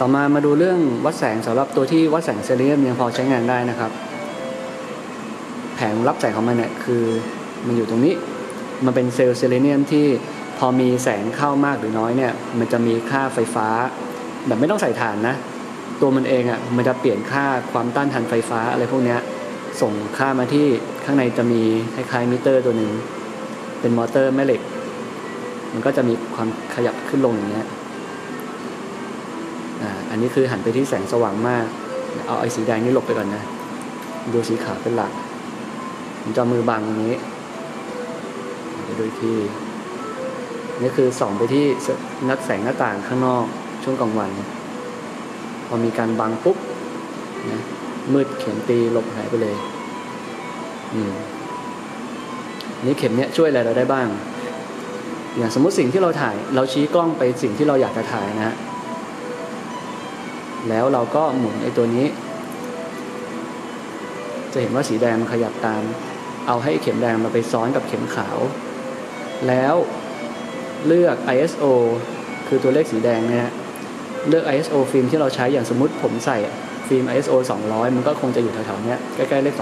ต่อมามาดูเรื่องวัดแสงสำหรับตัวที่วัดแสงเซเลเนียมยังพอใช้งานได้นะครับ แผงรับแสงของมันเนี่ยคือมันอยู่ตรงนี้ มันเป็นเซลล์เซเลเนียมที่พอมีแสงเข้ามากหรือน้อยเนี่ย มันจะมีค่าไฟฟ้า แบบไม่ต้องใส่ถ่านนะ ตัวมันเองอะ่ะมันจะเปลี่ยนค่าความต้านทานไฟฟ้าอะไรพวกเนี้ยส่งค่ามาที่ข้างในจะมีคล้ายๆมิเตอร์ตัวหนึ่งเป็นมอเตอร์แม่เหล็ก มันก็จะมีความขยับขึ้นลงอย่างเงี้ย อันนี้คือหันไปที่แสงสว่างมาก เอาไอ้สีแดงนี่หลบไปก่อนนะ ดูสีขาวเป็นหลักจะมือบังตรงนี้ไปดูอีกทีนี่คือส่องไปที่นักแสงหน้าต่างข้างนอกช่วงกลางวัน พอมีการบังปุ๊บนะมืดเข็มตีหลบหายไปเลยอืมนี่เข็มเนี้ยช่วยอะไรเราได้บ้าง อย่างสมมติสิ่งที่เราถ่าย เราชี้กล้องไปสิ่งที่เราอยากจะถ่ายนะฮะ แล้วเราก็หมุนไอ้ตัวนี้ จะเห็นว่าสีแดงมันขยับตาม เอาให้เข็มแดงมาไปซ้อนกับเข็มขาว แล้วเลือก ISO คือตัวเลขสีแดงเนี่ยเลือก ISO ฟิล์มที่เราใช้อย่างสมมติผมใส่ฟิล์ม ISO 200 มันก็คงจะอยู่แถวๆนี้ใกล้ๆเลข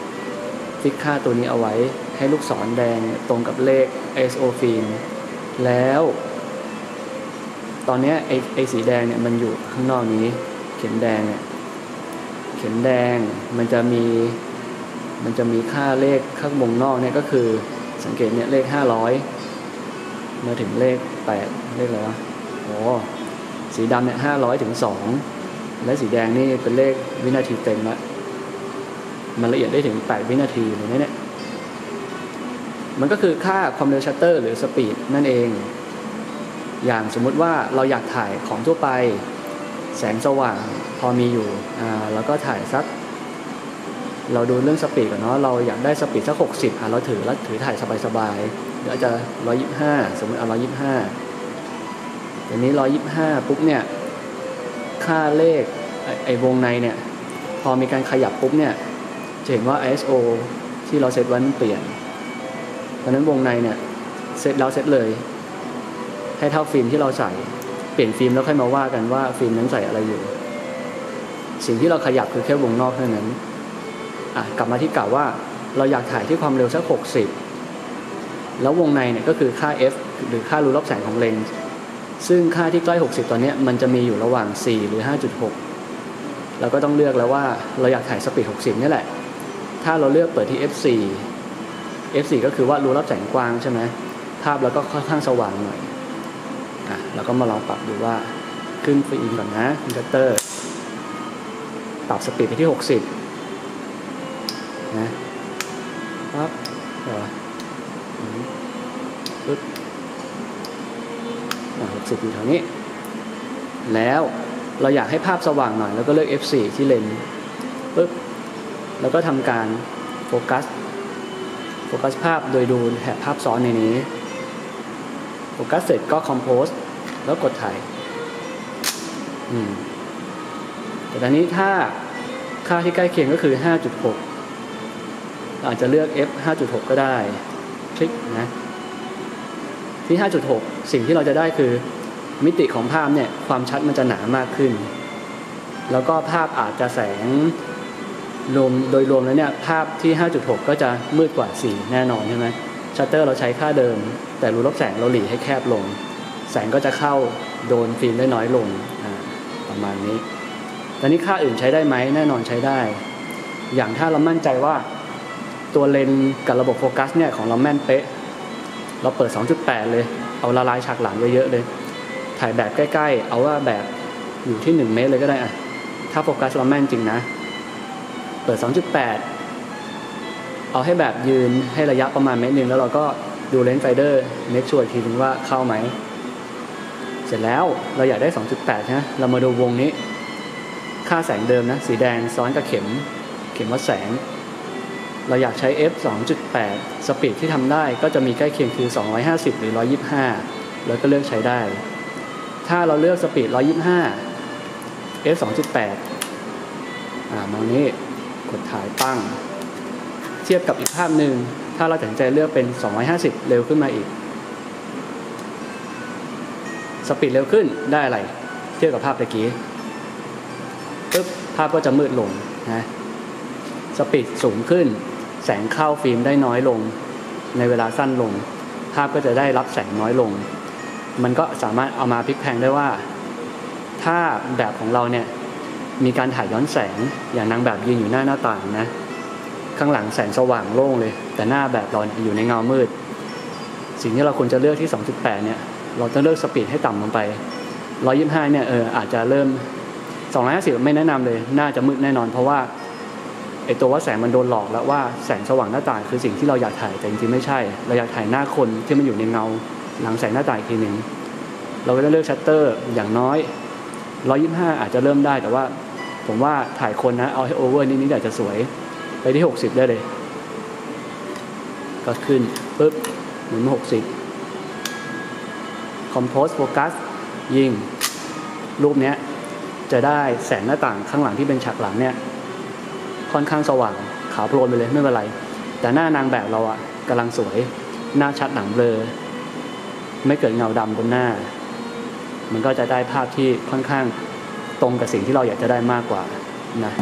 250 ฟิกค่าตัวนี้เอาไว้ให้ลูกศรแดงตรงกับเลข ISO ฟิล์มแล้ว ตอนนี้ไอ้ไอ้สีแดงเนี่ยมันอยู่ข้างนอกนี้ เข็มแดงเนี่ยเข็มแดงมันจะมีมันจะมีค่าเลขข้างวงนอกเนี่ยก็คือสังเกตเนี่ยเลข 500 มาถึงเลข 8 เลขอะไรวะโอ้สีดำเนี่ย500ถึง2และสีแดงนี่เป็นเลขวินาทีเต็มละมันละเอียดได้ถึง 8 วินาทีเลยเนี่ยมันก็คือค่าความเร็วชัตเตอร์หรือ speed นั่นเอง อย่างสมมุติว่าเราอยากถ่ายของทั่วไป แสงสว่างพอมีอยู่อ่าแล้วก็ถ่ายสัก เราดูเรื่อง speed ก่อนเนาะเราอยากได้ speed สักหกสิบอะเราถือแล้วถือถ่ายสบายๆเดี๋ยวจะร้อยยี่ห้าสมมติเอาร้อยยี่ห้าเดี๋ยวนี้ร้อยยี่ห้าปุ๊บเนี่ยค่าเลข ISO วงในเนี่ยพอมีการขยับปุ๊บเนี่ยจะเห็นว่า ISO ที่เราเซตไว้มันเปลี่ยนเพราะนั้นวงในเนี่ยเซตแล้วเซตเลย ให้เท่าฟิล์มที่เราใส่ เปลี่ยนฟิล์มแล้วค่อยมาว่ากันว่าฟิล์มนั้นใส่อะไรอยู่ สิ่งที่เราขยับคือแค่วงนอกเท่านั้นอะกลับมาที่กล่าวว่าเราอยากถ่ายที่ความเร็วสัก 60 แล้ววงในเนี่ยก็คือค่า f หรือค่ารูรับแสงของเลนส์ซึ่งค่าที่ใกล้ 60 ตอนนี้มันจะมีอยู่ระหว่าง 4 หรือ 5.6 เราก็ต้องเลือกแล้วว่าเราอยากถ่าย speed 60 นี่แหละ ถ้าเราเลือกเปิดที่ f4 f4 ก็คือว่ารูรับแสงกว้างใช่ไหมภาพแล้วก็ค่อนข้างสว่างหน่อย อะเราก็มาลองปรับดูว่าขึ้นฟิล์มก่อนนะอินเตอร์ปรับสปีดไปที่ 60 นะปั๊บเดี๋ยวปึ๊บหกสิบอยู่แถวนี้ แล้วเราอยากให้ภาพสว่างหน่อย แล้วก็เลือก F4 ที่เลนปึ๊บแล้วก็ทำการโฟกัสโฟกัสภาพโดยดูแถบภาพซ้อนในนี้ โฟกัสเสร็จก็คอมโพส แล้วกดถ่าย อืม แต่ตอนนี้ถ้าค่าที่ใกล้เคียงก็คือ 5.6 อาจจะเลือก f 5.6 ก็ได้ คลิกนะ ที่ 5.6 สิ่งที่เราจะได้คือ มิติของภาพเนี่ย ความชัดมันจะหนามากขึ้น แล้วก็ภาพอาจจะแสงรวมโดยรวมแล้วเนี่ย ภาพที่ 5.6 ก็จะมืดกว่า 4 แน่นอนใช่ไหมชัตเตอร์เราใช้ค่าเดิม แต่รูรับแสงเราหรี่ให้แคบลง แสงก็จะเข้าโดนฟิล์มได้น้อยลงประมาณนี้ตอนนี้ค่าอื่นใช้ได้ไหมแน่นอนใช้ได้ อย่างถ้าเรามั่นใจว่าตัวเลนส์กับระบบโฟกัสเนี่ยของเราแม่นเป๊ะ เราเปิด 2.8 เลย เอาละลายฉากหลังเยอะๆเลย ถ่ายแบบใกล้ๆ เอาว่าแบบอยู่ที่ 1 เมตรเลยก็ได้อะถ้าโฟกัสเราแม่นจริงนะ เปิด 2.8 เอาให้แบบยืนให้ระยะประมาณเมตรหนึ่งแล้วเราก็ดู rangefinder make sure ทีนึงว่าเข้าไหม เสร็จแล้วเราอยากได้ 2.8นะเรามาดูวงนี้ ค่าแสงเดิมนะ สีแดงซ้อนกับเข็ม เข็มวัดแสง เราอยากใช้ f 2.8 speed ที่ทำได้ก็จะมีใกล้เคียงคือ 250 หรือ 125 แล้วก็เลือกใช้ได้ ถ้าเราเลือก speed 125 f 2.8 อ่ามองนี้กดถ่ายปั้ง เทียบกับอีกภาพหนึ่ง ถ้าเราตัดใจเลือกเป็น 250 เร็วขึ้นมาอีก speed เร็วขึ้นได้อะไร เทียบกับภาพตะกี้ปึ๊บภาพก็จะมืดลงนะ speed สูงขึ้น แสงเข้าฟิล์มได้น้อยลง ในเวลาสั้นลง ภาพก็จะได้รับแสงน้อยลง มันก็สามารถเอามาพลิกแพงได้ว่า ถ้าแบบของเราเนี่ยมีการถ่ายย้อนแสงอย่างนางแบบยืนอยู่หน้าหน้าต่างนะ ข้างหลังแสงสว่างโล่งเลย แต่หน้าแบบเราอยู่ในเงามืด สิ่งที่เราควรจะเลือกที่ 2.8 เนี่ย เราต้องเลือกสปีดให้ต่ำลงไป 125 เนี่ยเอออาจจะเริ่ม 250 ไม่แนะนำเลย น่าจะมืดแน่นอน เพราะว่าไอตัวว่าแสงมันโดนหลอกแล้วว่าแสงสว่างหน้าต่างคือสิ่งที่เราอยากถ่ายแต่จริงๆไม่ใช่ เราอยากถ่ายหน้าคนที่มันอยู่ในเงาหลังแสงหน้าต่างอีกทีหนึ่งเราก็จะเลือกชัตเตอร์อย่างน้อย 125 อาจจะเริ่มได้แต่ว่าผมว่าถ่ายคนนะเอาให้ over นิดๆอาจจะสวยไปที่ 60 ได้เลย ก็ขึ้นปุ๊บหมุน60 compose focus ยิง รูปเนี้ยจะได้แสงหน้าต่างข้างหลังที่เป็นฉากหลังเนี่ยค่อนข้างสว่างขาวโพลนไปเลยไม่เป็นไร แต่หน้านางแบบเราอะกำลังสวย หน้าชัดหนังเบลอ ไม่เกิดเงาดำบนหน้า มันก็จะได้ภาพที่ค่อนข้างตรงกับสิ่งที่เราอยากจะได้มากกว่านะ